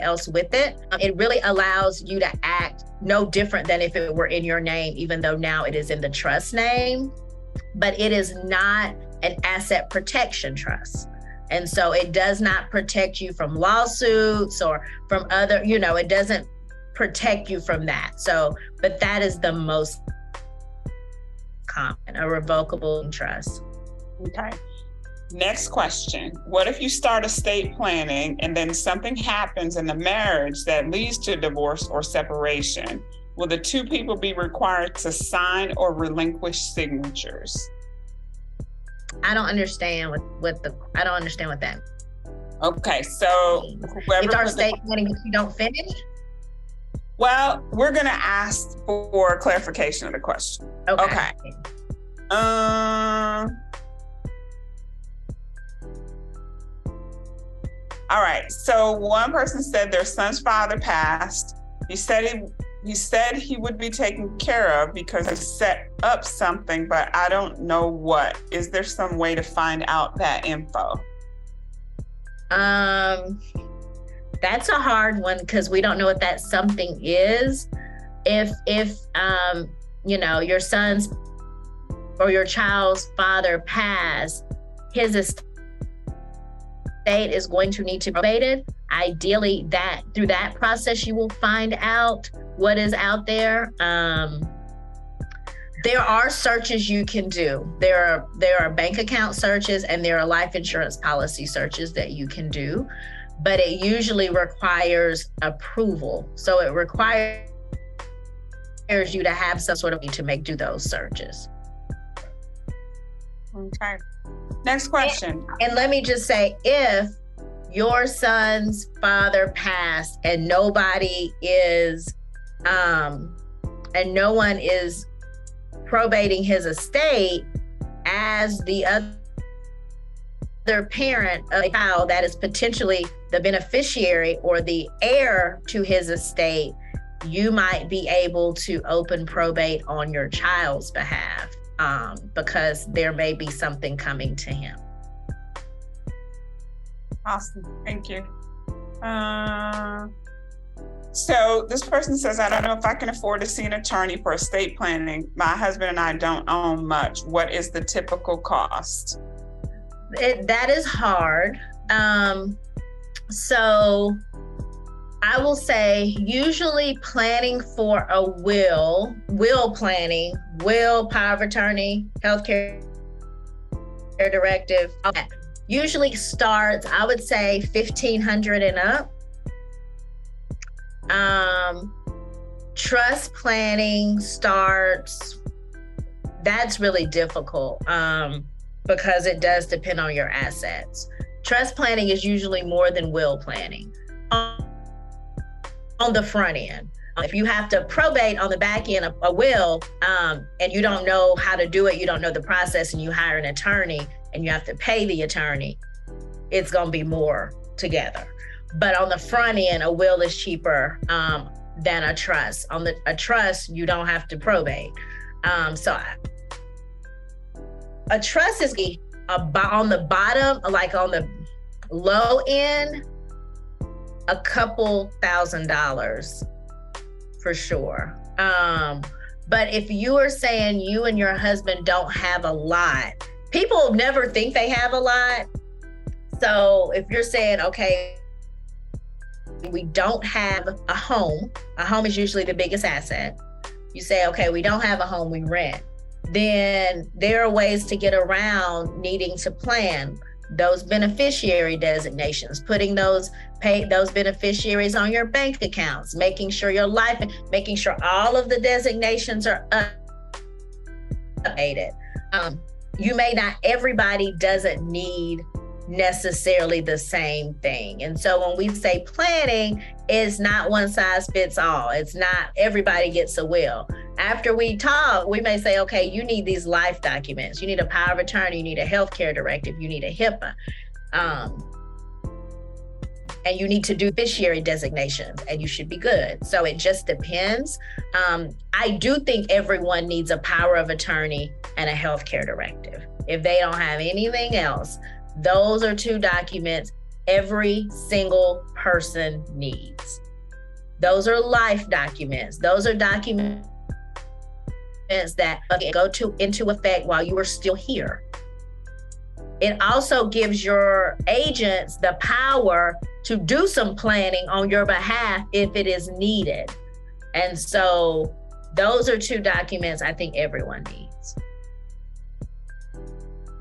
else with it. Um, it really allows you to act no different than if it were in your name, even though now it is in the trust name. But it is not an asset protection trust. And so it does not protect you from lawsuits or from other, you know, it doesn't protect you from that. So, but that is the most common, a revocable trust. Okay. Next question. What if you start a estate planning and then something happens in the marriage that leads to divorce or separation? Will the two people be required to sign or relinquish signatures? I don't understand what, what the I don't understand what that. Okay, so whoever it's our estate planning if you don't finish. Well, we're going to ask for clarification of the question. Okay. okay. Um. All right. So one person said their son's father passed. He said he he said he would be taken care of because he set up something, but I don't know what. Is there some way to find out that info? Um that's a hard one because we don't know what that something is. If if um, you know your son's or your child's father passed, his estate is going to need to be probated. Ideally, that through that process, you will find out what is out there. Um, there are searches you can do. There are there are bank account searches and there are life insurance policy searches that you can do but it usually requires approval. So it requires you to have some sort of need to make do those searches. Okay. Next question. And, and let me just say if your son's father passed and nobody is um and no one is probating his estate as the other other parent of a child that is potentially the beneficiary or the heir to his estate, you might be able to open probate on your child's behalf um, because there may be something coming to him. Awesome. Thank you. Uh, so this person says, I don't know if I can afford to see an attorney for estate planning. My husband and I don't own much. What is the typical cost? it, that is hard. Um, so I will say, usually planning for a will, will planning, will power of attorney, healthcare care directive, usually starts, I would say, 1500 and up. Um, trust planning starts, that's really difficult. Um, because it does depend on your assets. Trust planning is usually more than will planning on, on the front end. if you have to probate on the back end of a will um, and you don't know how to do it, you don't know the process, and you hire an attorney and you have to pay the attorney, it's going to be more together. But on the front end, a will is cheaper um, than a trust. On the a trust, you don't have to probate. Um, so a trust is a, on the bottom, like on the low end, a couple thousand dollars for sure. Um, but if you are saying you and your husband don't have a lot, people never think they have a lot. So if you're saying, okay, we don't have a home, a home is usually the biggest asset. You say, okay, we don't have a home, we rent. Then there are ways to get around needing to plan those beneficiary designations, putting those pay those beneficiaries on your bank accounts, making sure your life, making sure all of the designations are updated. Um, you may not, everybody doesn't need necessarily the same thing. And so when we say planning, it's not one size fits all. It's not everybody gets a will. After we talk, we may say, okay, you need these life documents. You need a power of attorney. You need a healthcare directive. You need a HIPAA. Um, and you need to do beneficiary designations and you should be good. So it just depends. Um, I do think everyone needs a power of attorney and a healthcare directive. If they don't have anything else, those are two documents every single person needs. Those are life documents. Those are documents that go to into effect while you are still here. It also gives your agents the power to do some planning on your behalf if it is needed. And so those are two documents I think everyone needs.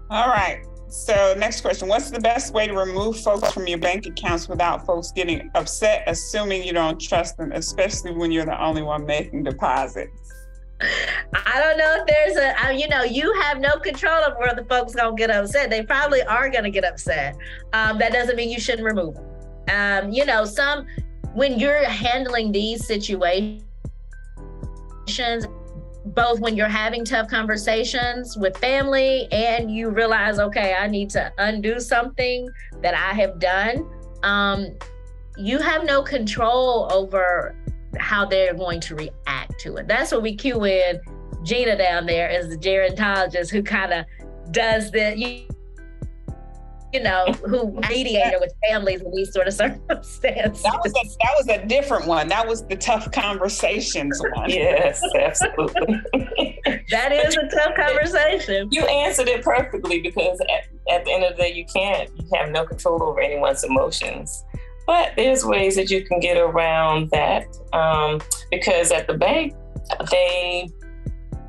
All right. So, next question What's the best way to remove folks from your bank accounts without folks getting upset, assuming you don't trust them, especially when you're the only one making deposits? I don't know if there's a, you know, you have no control of where the folks gonna get upset. They probably are gonna get upset. Um, that doesn't mean you shouldn't remove them. Um, you know, some when you're handling these situations, both when you're having tough conversations with family and you realize, okay, I need to undo something that I have done, um, you have no control over how they're going to react to it. That's what we cue in Gina down there as the gerontologist who kind of does the, you, you know, who mediator with families in these sort of circumstances. That was a, that was a different one. That was the tough conversations one. yes, absolutely. that is a tough conversation. You answered it perfectly because at, at the end of the day, you can't, you have no control over anyone's emotions. But there's ways that you can get around that um, because at the bank, they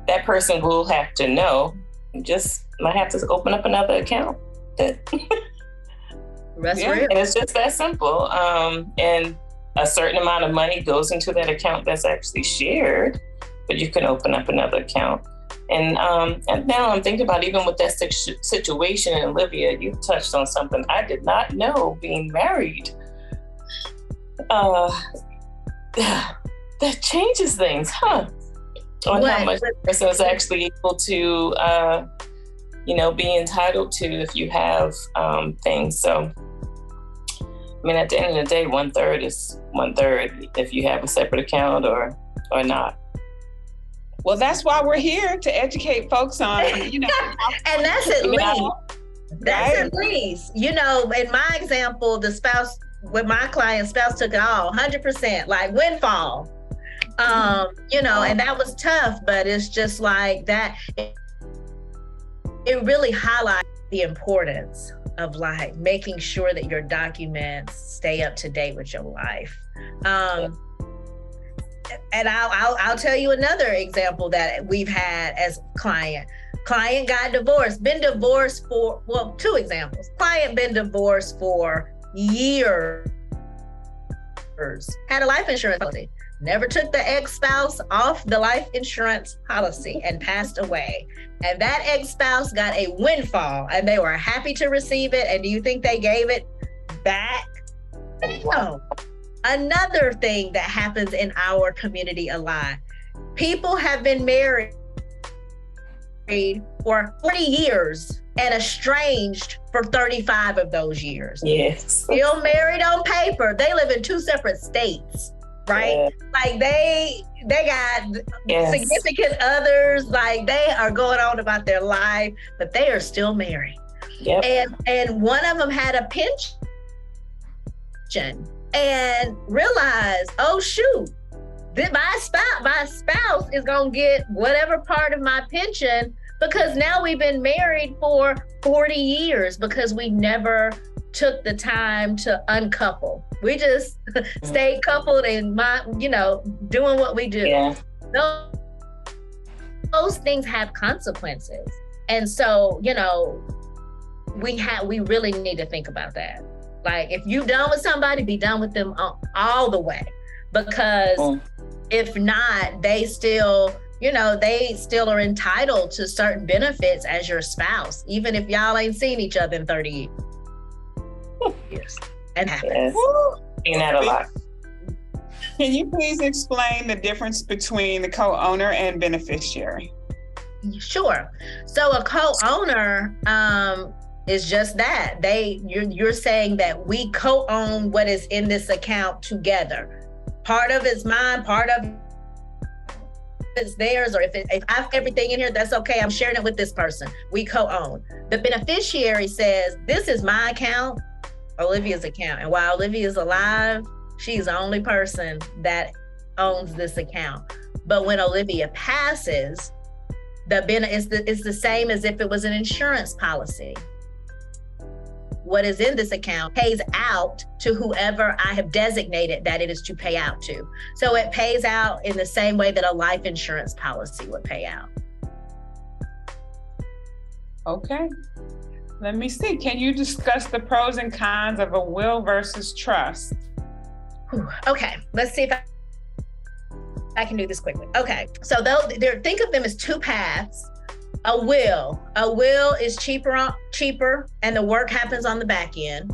that person will have to know. just might have to open up another account it. That's yeah, real. And it's just that simple. Um, and a certain amount of money goes into that account that's actually shared, but you can open up another account. And um, and now I'm thinking about even with that situation, in Olivia, you touched on something I did not know being married. Uh, that changes things, huh? On what? how much person is actually able to uh, you know, be entitled to if you have um, things. So, I mean, at the end of the day, one third is one third if you have a separate account or or not. Well, that's why we're here to educate folks on, you know, and that's at least. That's right? at least, you know, in my example, the spouse with my client, spouse took it all, 100%, like windfall. Um, you know, and that was tough, but it's just like that it really highlights the importance of like making sure that your documents stay up to date with your life. Um, and I'll, I'll, I'll tell you another example that we've had as client. Client got divorced, been divorced for well, two examples. Client been divorced for years, had a life insurance policy, never took the ex spouse off the life insurance policy and passed away. And that ex spouse got a windfall and they were happy to receive it. And do you think they gave it back? No. another thing that happens in our community a lot. People have been married for 40 years and estranged for 35 of those years. Yes. Still married on paper. They live in two separate states, right? Like they they got yes. significant others, like they are going on about their life, but they are still married. Yep. And and one of them had a pension and realized, oh shoot, that my spouse, my spouse is gonna get whatever part of my pension because now we've been married for 40 years because we never took the time to uncouple. We just mm-hmm. stayed coupled and my, you know, doing what we do. Yeah. Those, those things have consequences. And so, you know, we have we really need to think about that. Like if you done with somebody, be done with them all, all the way. Because mm. if not, they still you know, they still are entitled to certain benefits as your spouse, even if y'all ain't seen each other in 30 years. And happens. Seen that a lot. Can you please explain the difference between the co-owner and beneficiary? Sure. So a co-owner um, is just that. They you're you're saying that we co-own what is in this account together. Part of it's mine, part of it's theirs or if, it, if I have everything in here, that's okay. I'm sharing it with this person. We co-own. The beneficiary says, this is my account, Olivia's account. And while Olivia is alive, she's the only person that owns this account. But when Olivia passes, the ben- it's the, it's the same as if it was an insurance policy what is in this account pays out to whoever I have designated that it is to pay out to. So it pays out in the same way that a life insurance policy would pay out. Okay. Let me see. Can you discuss the pros and cons of a will versus trust? Okay, let's see if I, I can do this quickly. Okay, so they'll think of them as two paths a will. A will is cheaper cheaper and the work happens on the back end.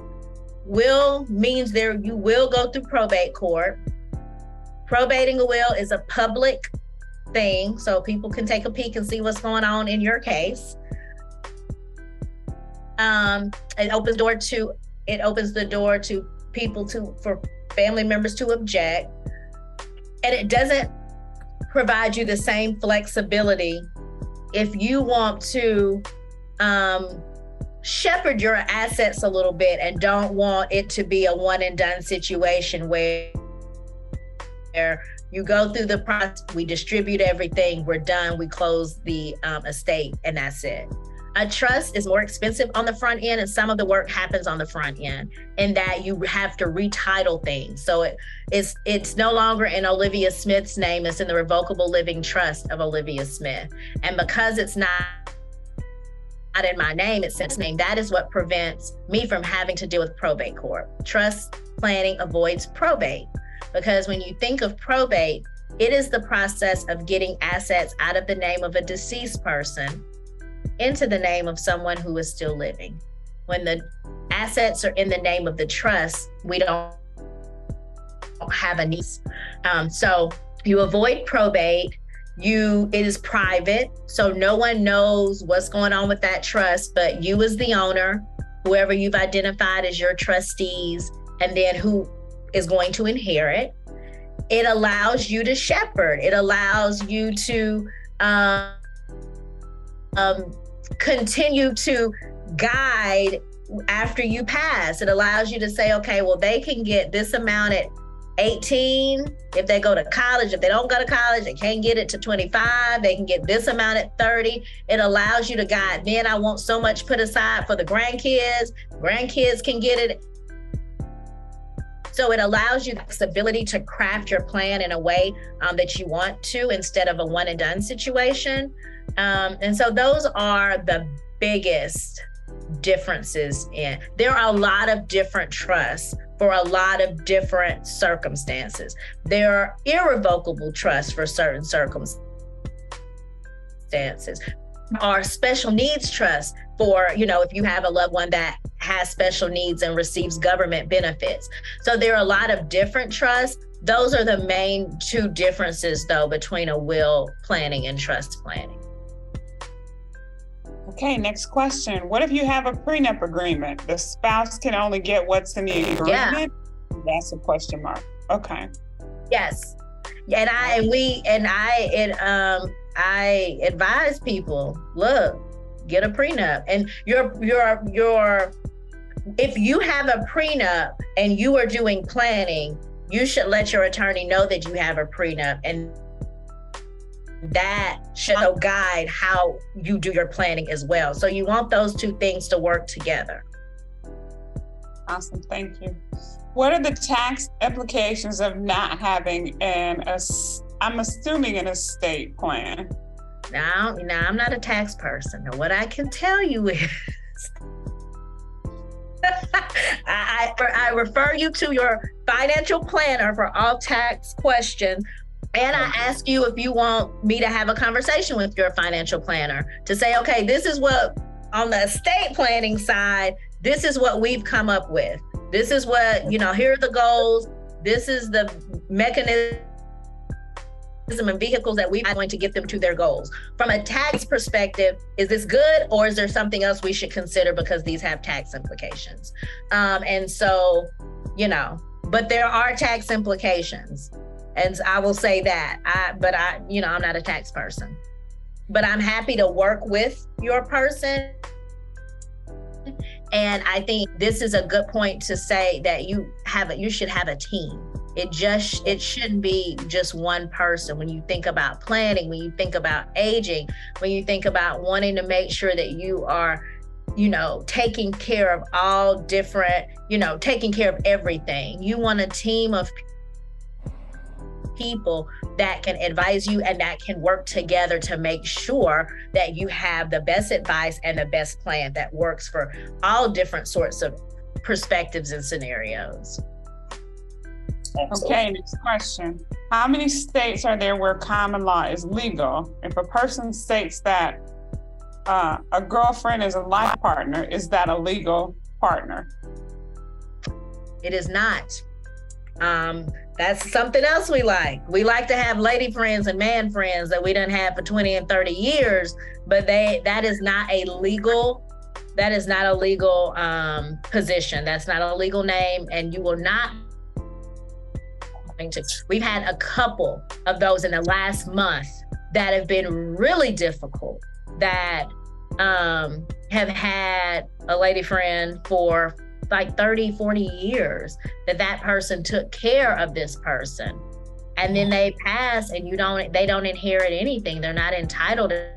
Will means there you will go through probate court. Probating a will is a public thing, so people can take a peek and see what's going on in your case. Um, it opens door to it opens the door to people to for family members to object, and it doesn't provide you the same flexibility if you want to um, shepherd your assets a little bit and don't want it to be a one and done situation where you go through the process, we distribute everything, we're done, we close the um, estate, and that's it. A trust is more expensive on the front end, and some of the work happens on the front end, in that you have to retitle things. So it, it's it's no longer in Olivia Smith's name; it's in the Revocable Living Trust of Olivia Smith. And because it's not not in my name, it's in its name. That is what prevents me from having to deal with probate court. Trust planning avoids probate because when you think of probate, it is the process of getting assets out of the name of a deceased person into the name of someone who is still living. When the assets are in the name of the trust, we don't have a need. Um, so you avoid probate. You it is private, so no one knows what's going on with that trust, but you as the owner, whoever you've identified as your trustees, and then who is going to inherit. It allows you to shepherd. It allows you to um, um, continue to guide after you pass. It allows you to say, okay, well, they can get this amount at 18 if they go to college. If they don't go to college, they can't get it to 25. They can get this amount at 30. It allows you to guide. Then I want so much put aside for the grandkids. Grandkids can get it. So it allows you the ability to craft your plan in a way um, that you want to instead of a one and done situation. Um, and so those are the biggest differences in. There are a lot of different trusts for a lot of different circumstances. There are irrevocable trusts for certain circumstances. Are special needs trust for, you know, if you have a loved one that has special needs and receives government benefits. So there are a lot of different trusts. Those are the main two differences, though, between a will planning and trust planning. Okay, next question. What if you have a prenup agreement? The spouse can only get what's in the agreement? Yeah. That's a question mark. Okay. Yes. And I and we and I and um I advise people, look, get a prenup. And your your your if you have a prenup and you are doing planning, you should let your attorney know that you have a prenup and that should guide how you do your planning as well. So you want those two things to work together. Awesome, thank you. What are the tax implications of not having an, a, I'm assuming an estate plan? Now, now I'm not a tax person. Now, what I can tell you is I, I, I refer you to your financial planner for all tax questions. And I ask you if you want me to have a conversation with your financial planner to say, okay, this is what on the estate planning side, this is what we've come up with. This is what, you know, here are the goals. This is the mechanism and vehicles that we are going to get them to their goals. From a tax perspective, is this good or is there something else we should consider because these have tax implications? Um, and so, you know, but there are tax implications. And I will say that. I but I, you know, I'm not a tax person. But I'm happy to work with your person. And I think this is a good point to say that you have a, you should have a team it just it shouldn't be just one person. When you think about planning when you think about aging when you think about wanting to make sure that you are you know taking care of all different you know taking care of everything. You want a team of people that can advise you and that can work together to make sure that you have the best advice and the best plan that works for all different sorts of perspectives and scenarios Okay, next question. How many states are there where common law is legal? If a person states that uh, a girlfriend is a life partner, is that a legal partner? It is not. Um, that's something else we like. We like to have lady friends and man friends that we didn't have for 20 and 30 years, but they that is not a legal that is not a legal um, position. That's not a legal name, and you will not to. We've had a couple of those in the last month that have been really difficult that um, have had a lady friend for like 30, 40 years that that person took care of this person. And then they pass and you don't, they don't inherit anything. They're not entitled to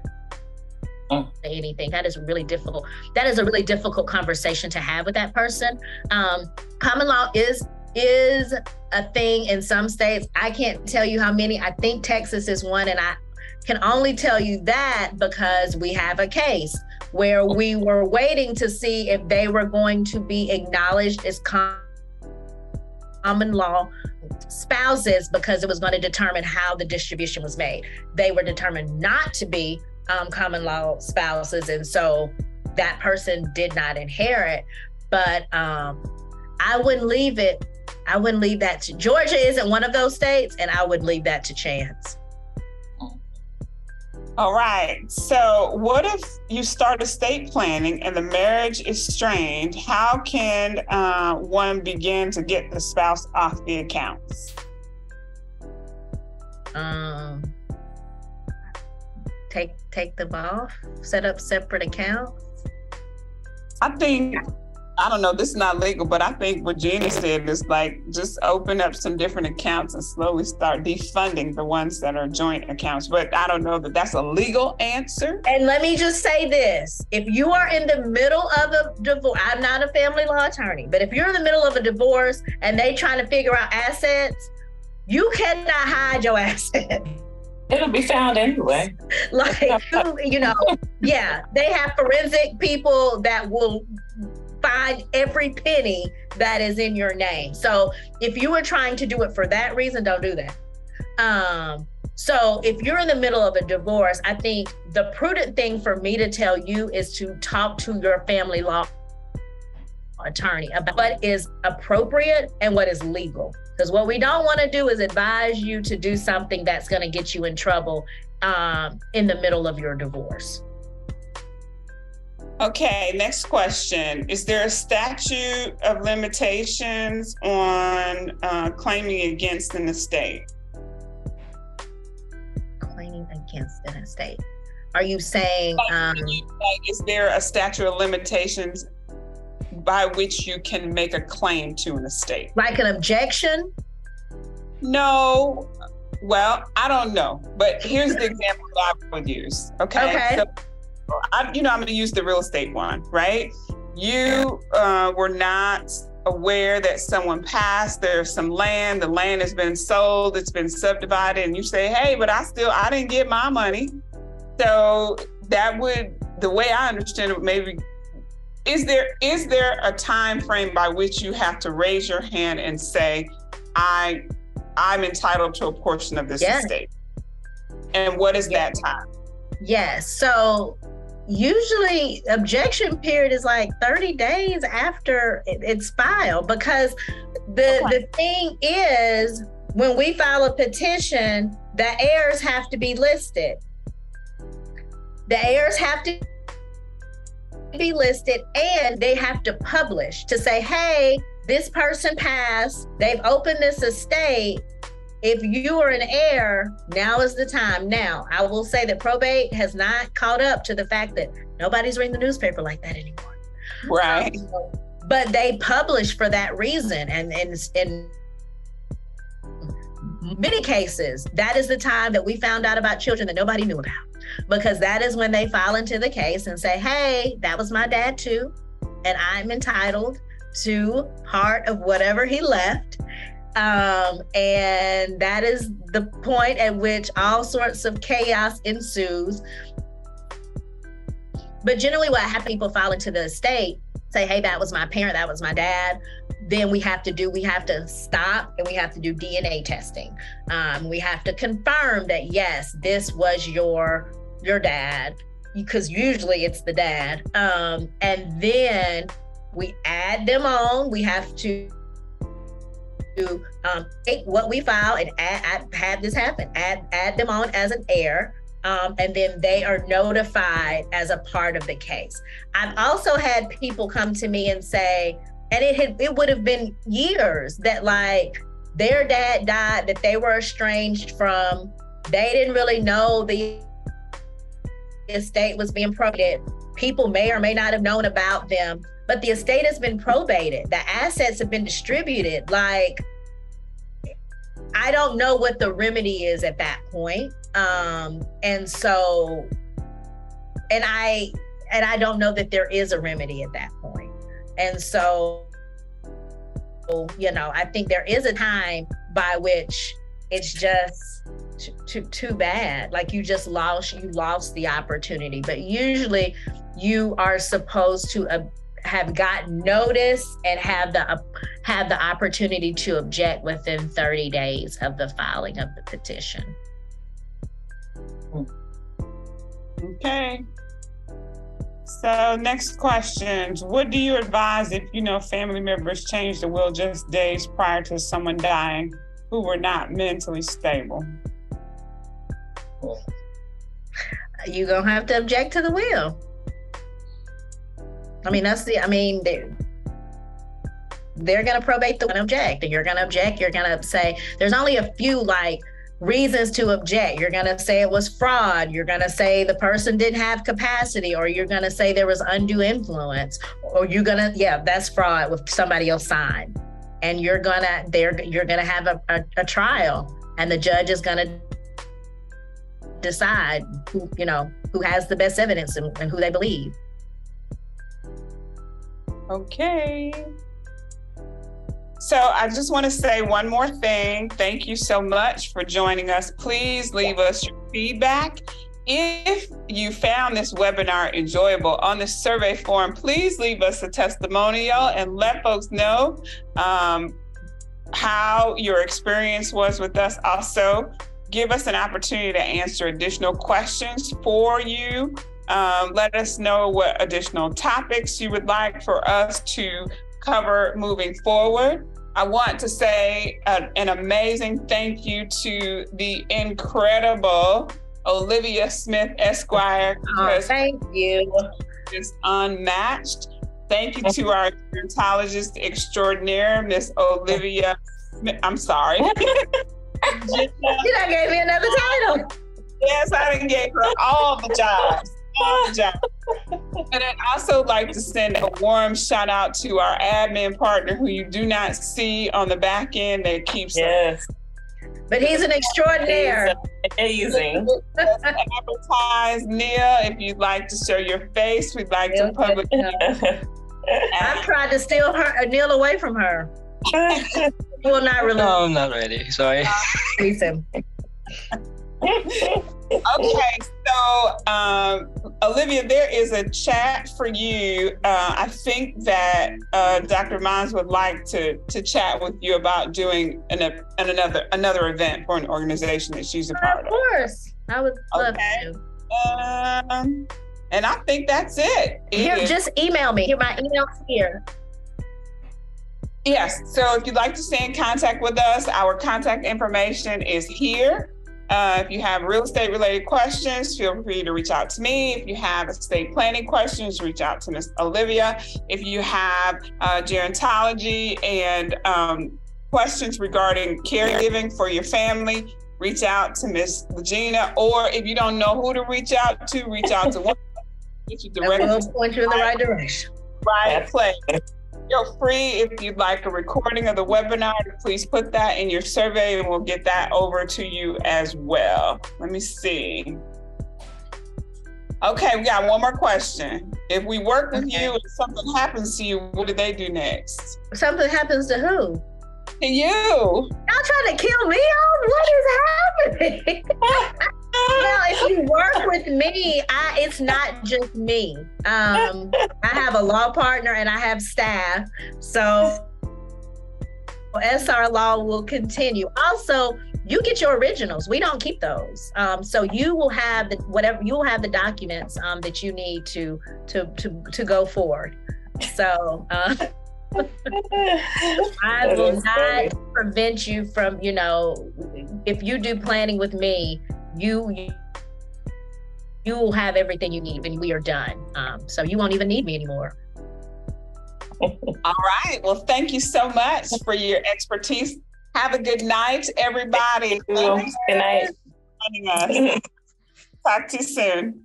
anything. That is really difficult. That is a really difficult conversation to have with that person. Um, common law is is a thing in some states. I can't tell you how many. I think Texas is one, and I can only tell you that because we have a case where we were waiting to see if they were going to be acknowledged as common law spouses because it was going to determine how the distribution was made. They were determined not to be um, common law spouses, and so that person did not inherit. But um, I wouldn't leave it I wouldn't leave that to Georgia isn't one of those states, and I would leave that to chance. All right. So, what if you start estate planning and the marriage is strained? How can uh, one begin to get the spouse off the accounts? Um, take take them off. Set up separate accounts. I think I don't know, this is not legal, but I think what Gina said is like just open up some different accounts and slowly start defunding the ones that are joint accounts. But I don't know that that's a legal answer. And let me just say this if you are in the middle of a divorce, I'm not a family law attorney, but if you're in the middle of a divorce and they trying to figure out assets, you cannot hide your assets. It'll be found anyway. like, you know, yeah, they have forensic people that will find every penny that is in your name. So if you are trying to do it for that reason, don't do that. Um, so if you're in the middle of a divorce, I think the prudent thing for me to tell you is to talk to your family law attorney about what is appropriate and what is legal. Because what we don't want to do is advise you to do something that's going to get you in trouble um, in the middle of your divorce. Okay, next question. Is there a statute of limitations on uh, claiming against an estate? Claiming against an estate. Are you saying? Um, like, is there a statute of limitations by which you can make a claim to an estate? Like an objection? No. Well, I don't know, but here's the example that I would use. Okay. Okay. So, I, you know, I'm going to use the real estate one, right? You uh, were not aware that someone passed. There's some land. The land has been sold. It's been subdivided, and you say, "Hey, but I still I didn't get my money." So that would, the way I understand it, maybe is there is there a time frame by which you have to raise your hand and say, "I I'm entitled to a portion of this yes. estate," and what is yes. that time? Yes. So usually objection period is like 30 days after it's filed because the okay. the thing is when we file a petition the heirs have to be listed. The heirs have to be listed and they have to publish to say hey this person passed. They've opened this estate if you are an heir, now is the time. Now, I will say that probate has not caught up to the fact that nobody's reading the newspaper like that anymore. Right. Um, but they publish for that reason. And in many cases, that is the time that we found out about children that nobody knew about. Because that is when they file into the case and say, hey, that was my dad too. And I'm entitled to part of whatever he left. Um, and that is the point at which all sorts of chaos ensues. But generally, what happens, people file into the estate, say, hey, that was my parent, that was my dad. Then we have to do, we have to stop and we have to do DNA testing. Um, we have to confirm that, yes, this was your your dad, because usually it's the dad. Um, and then we add them on. We have to to um, take what we file and add, add, have this happen, add, add them on as an heir. Um, and then they are notified as a part of the case. I've also had people come to me and say, and it had, it would have been years that like their dad died, that they were estranged from. They didn't really know the estate was being probated. People may or may not have known about them but the estate has been probated. The assets have been distributed. Like, I don't know what the remedy is at that point. Um, and so, and I, and I don't know that there is a remedy at that point. And so, you know, I think there is a time by which it's just too, too, too bad. Like you just lost, you lost the opportunity. But usually, you are supposed to uh, have gotten notice and have the have the opportunity to object within 30 days of the filing of the petition. Okay. So next questions. What do you advise if you know family members change the will just days prior to someone dying who were not mentally stable? You're gonna have to object to the will. I mean, that's the, I mean, they, they're going to probate the one object and you're going to object. You're going to say, there's only a few like reasons to object. You're going to say it was fraud. You're going to say the person didn't have capacity, or you're going to say there was undue influence, or you're going to, yeah, that's fraud with somebody else signed. And you're going to, they're, you're going to have a, a, a trial and the judge is going to decide who, you know, who has the best evidence and, and who they believe. Okay. So I just want to say one more thing. Thank you so much for joining us. Please leave us your feedback. If you found this webinar enjoyable on the survey form, please leave us a testimonial and let folks know um, how your experience was with us. Also, give us an opportunity to answer additional questions for you um, let us know what additional topics you would like for us to cover moving forward. I want to say a, an amazing thank you to the incredible Olivia Smith Esquire. Oh, thank you. Is unmatched. Thank you to our gerontologist extraordinaire, Miss Olivia. Smith. I'm sorry. you not gave me another title. Yes, I didn't give her all the jobs. All. And I'd also like to send a warm shout out to our admin partner who you do not see on the back end that keeps yes. But he's an extraordinaire. Amazing. Advertise Nia if you'd like to show your face. We'd like to publicly. I've tried to steal her uh, Neil away from her. well, not really. No, I'm not ready. Sorry. Please him. Okay, so um, Olivia, there is a chat for you. Uh, I think that uh, Dr. Mons would like to to chat with you about doing an, an another another event for an organization that she's a part of. Of course, I would love okay. to. Um, and I think that's it. it here, is. just email me. Here, my email's here. Yes. So if you'd like to stay in contact with us, our contact information is here. Uh, if you have real estate related questions, feel free to reach out to me. If you have estate planning questions, reach out to Miss Olivia. If you have uh, gerontology and um, questions regarding caregiving for your family, reach out to Miss Regina. Or if you don't know who to reach out to, reach out to one. Get you directly. We'll point you in the right direction. Right place. Feel free if you'd like a recording of the webinar, please put that in your survey and we'll get that over to you as well. Let me see. Okay, we got one more question. If we work with okay. you and something happens to you, what do they do next? Something happens to who? To you. Y'all trying to kill me? What is happening? well, if you work with me, I it's not just me. Um, I have a law partner and I have staff. So SR Law will continue. Also, you get your originals. We don't keep those. Um, so you will have the whatever you will have the documents um, that you need to to to to go forward. So uh, I will not funny. prevent you from, you know, if you do planning with me, you you will have everything you need when we are done. Um, so you won't even need me anymore. All right. Well, thank you so much for your expertise. Have a good night, everybody. Good night. Talk to you soon.